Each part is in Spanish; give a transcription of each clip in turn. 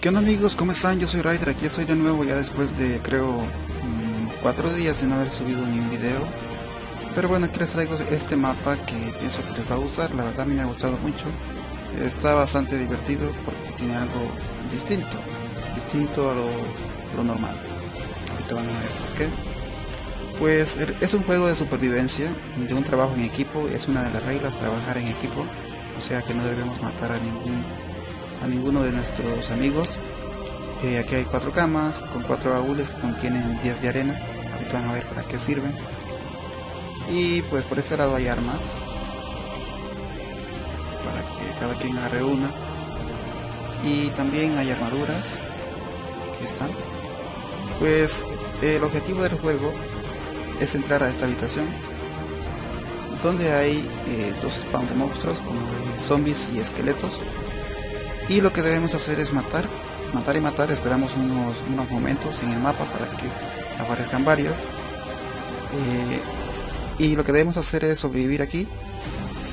¿Qué onda amigos? ¿Cómo están? Yo soy Ryder, aquí estoy de nuevo ya después de creo mm, cuatro días de no haber subido ni un video. Pero bueno, aquí les traigo este mapa que pienso que les va a gustar, la verdad me ha gustado mucho. Está bastante divertido porque tiene algo distinto, distinto a lo, normal. Ahorita van a ver por qué. Pues er, es un juego de supervivencia, de un trabajo en equipo, es una de las reglas trabajar en equipo, o sea que no debemos matar a ningún a ninguno de nuestros amigos. Eh, aquí hay cuatro camas con cuatro baúles que contienen 10 de arena. Ahorita van a ver para qué sirven. Y pues por este lado hay armas. Para que cada quien agarre una. Y también hay armaduras. Aquí están. Pues el objetivo del juego es entrar a esta habitación. Donde hay eh, dos spawn de monstruos como zombies y esqueletos y lo que debemos hacer es matar, matar y matar, esperamos unos, unos momentos en el mapa para que aparezcan varios. Eh, y lo que debemos hacer es sobrevivir aquí,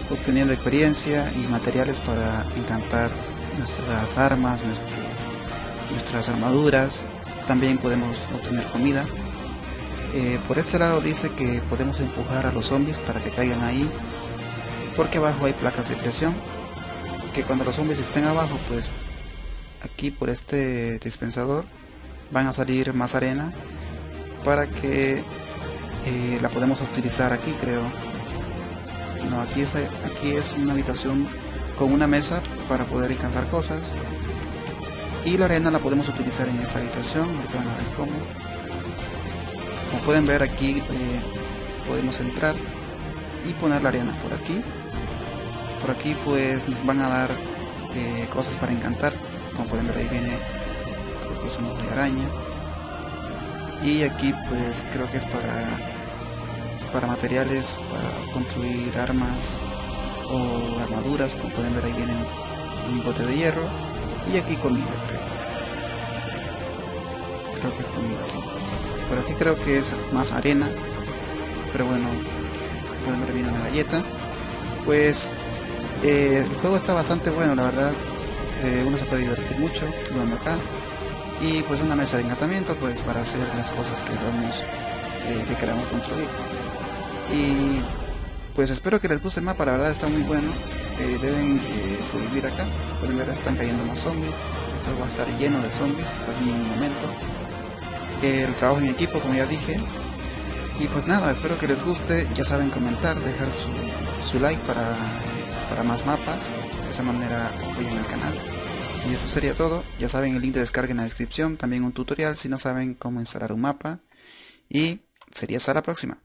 obteniendo experiencia y materiales para encantar nuestras armas, nuestras armaduras. También podemos obtener comida. Eh, por este lado dice que podemos empujar a los zombies para que caigan ahí, porque abajo hay placas de presión que cuando los zombies estén abajo, pues aquí por este dispensador van a salir más arena para que eh, la podemos utilizar aquí, creo. No, aquí es, aquí es una habitación con una mesa para poder encantar cosas. Y la arena la podemos utilizar en esa habitación. cómo. Como pueden ver aquí eh, podemos entrar y poner la arena por aquí por aquí pues nos van a dar eh, cosas para encantar. Como pueden ver ahí viene creo que es un de araña. Y aquí pues creo que es para para materiales para construir armas o armaduras. Como pueden ver ahí viene un bote de hierro. Y aquí comida creo. Creo que es comida sí. Por aquí creo que es más arena. Pero bueno pueden ver viene una galleta. Pues eh, el juego está bastante bueno, la verdad. Eh, uno se puede divertir mucho jugando acá. Y pues una mesa de encantamiento pues para hacer las cosas que vamos, eh, que queramos construir. Y pues espero que les guste el mapa, la verdad está muy bueno. deben sobrevivir acá. Pueden ver, están cayendo más zombies. Esto va a estar lleno de zombies pues, en un momento. el trabajo en equipo, como ya dije. Y pues nada, espero que les guste. Ya saben comentar, dejar su, su like para para más mapas. De esa manera apoyen el canal. Y eso sería todo. Ya saben el link de descarga en la descripción. También un tutorial si no saben cómo instalar un mapa. Y sería hasta la próxima.